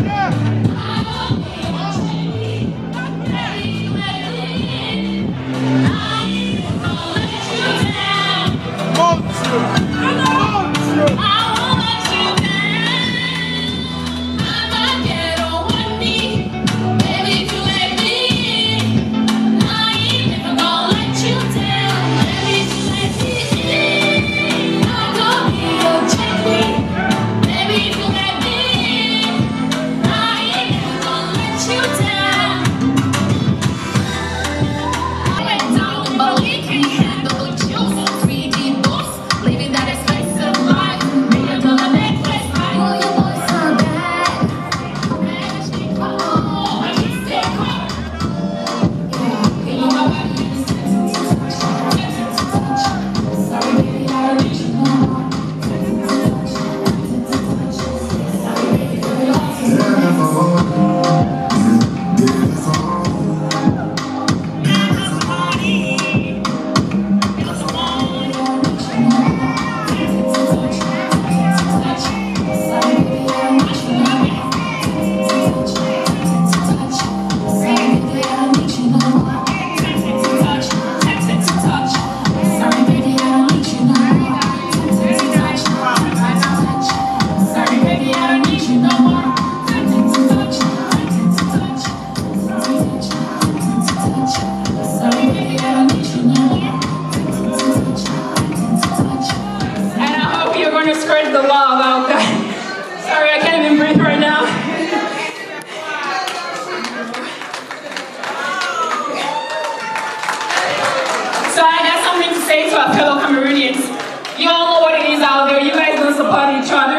Yeah. say to our fellow Cameroonians, know what it is out there, you guys don't support each other.